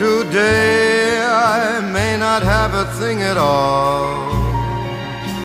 Today I may not have a thing at all.